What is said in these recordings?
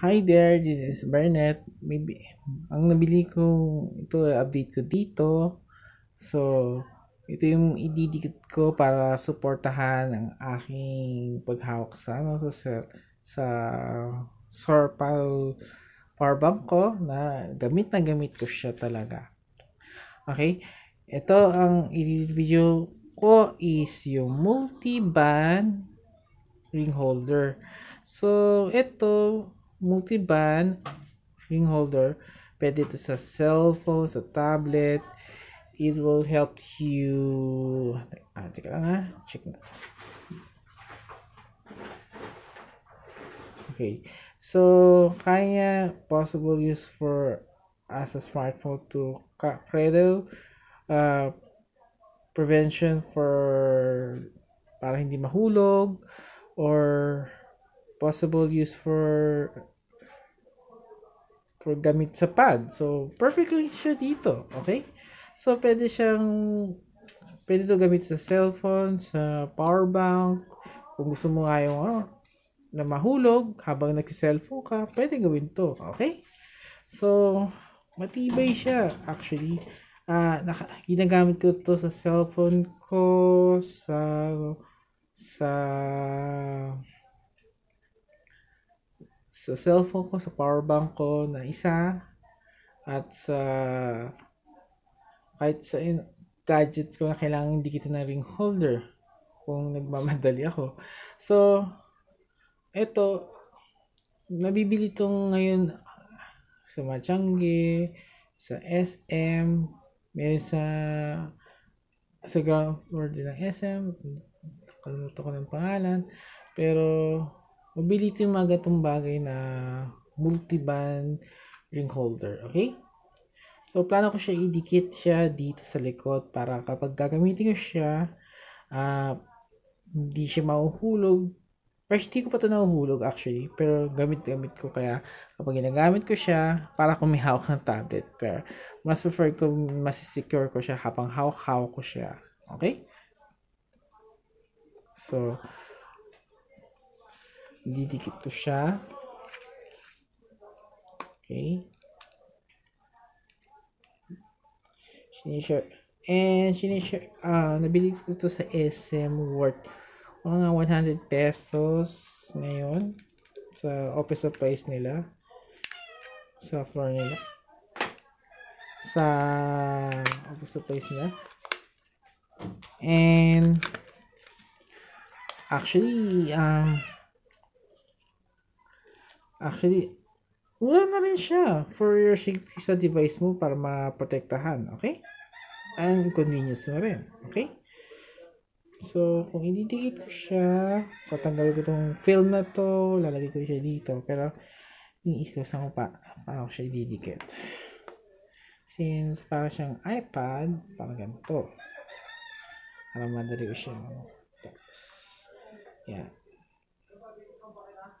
Hi there, this is Bernett. Maybe, ang nabili ko, ito, update ko dito. So, ito yung ididikit ko para suportahan ang aking paghawak sa, ano, sa, sa, Sorpal powerbank ko na gamit na gamit ko siya talaga. Okay? Ito ang i-video ko is yung multi-band ring holder. So, ito, multi-band ring holder. Pwede ito sa cellphone, sa tablet. It will help you... Ah, teka lang ha. Check na. Okay. So, kaya possible use for as a smartphone to cradle uh, prevention for para hindi mahulog or possible use for for gamit sa pad. So, perfectly siya dito. Okay? So, pwede siyang pwede to gamit sa cellphone, sa power bank. Kung gusto mo nga yung ano, na mahulog habang nagsi-cellphone ka, pwede gawin to. Okay? So, matibay siya actually. Uh, naka, ginagamit ko to sa cellphone ko, sa sa sa cellphone ko, sa power bank ko na isa. At sa kahit sa in, gadgets ko na kailangan dikit na ring holder kung nagmamadali ako. So, eto, nabibili tong ngayon sa Machangi, sa SM, may sa sa ground floor din ng SM, kalimutan ko ng pangalan, pero mobility yung mga gatong bagay na multiband ring holder. Okay? So, plano ko siya idikit siya dito sa likod para kapag gagamitin ko siya, uh, hindi siya mahuhulog. First, hindi ko pa ito nahuhulog actually. Pero gamit-gamit ko kaya kapag ginagamit ko siya, para kung may hawak ng tablet. Pero mas prefer ko, mas secure ko siya habang hawak-hawak ko siya. Okay? So, didikit ko siya. Okay. Sinishare. And sinishare, ah, uh, nabili ko ito sa SM worth mga 100 pesos ngayon sa office supplies nila sa floor nila sa office supplies nila and actually um Actually, wala na rin siya for your safety sa device mo para maprotektahan. Okay? And convenience na rin. Okay? So, kung ididikit ko siya, patanggal ko itong film na to, lalagay ko siya dito. Pero, iniis ko sa pa, paano ko siya ididikit. Since, para siyang iPad, parang ganito. Para madali ko siya. Tapos, yan.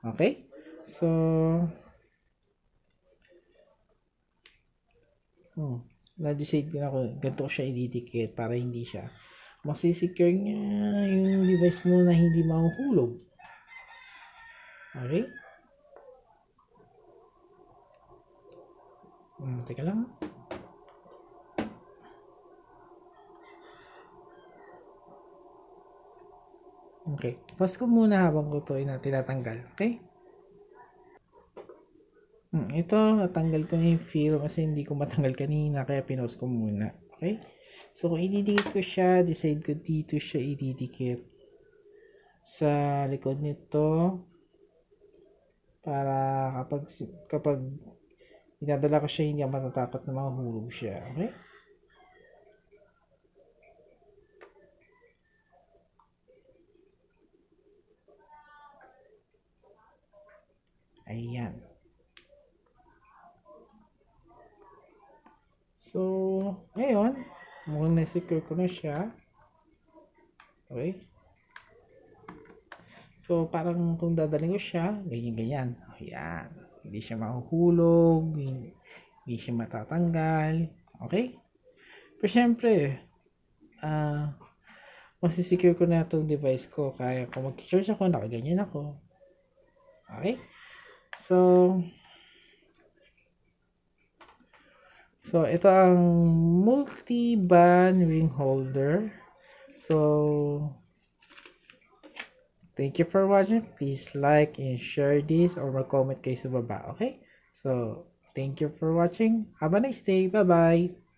Okay? So, hmm, na-decide na ako, ganito ko siya ididikit para hindi siya masisecure niya yung device mo na hindi mahuhulog. Okay? Hmm, teka lang. Okay. Pause muna habang ko ito na tinatanggal. Okay? Ito, natanggal ko na yung film kasi hindi ko matanggal kanina kaya pinost ko muna. Okay? So, kung ididikit ko siya, decide ko dito siya ididikit sa likod nito para kapag kapag inadala ko siya, hindi ako matatakot na mahulog siya. Okay? Ayan. So, ngayon, mukhang na-secure ko na siya. Okay? So, parang kung dadaling ko siya, ganyan-ganyan. Ayan. Hindi siya mahuhulog, hindi siya matatanggal. Okay? Pero syempre, ah, uh, masisecure ko na itong device ko. Kaya kung mag-charge ako, nakaganyan ako. Okay? So, so ito ang multi-band ring holder. So, thank you for watching. Please like and share this or mag-comment kayo sa baba. Okay? So, thank you for watching. Have a nice day. Bye-bye.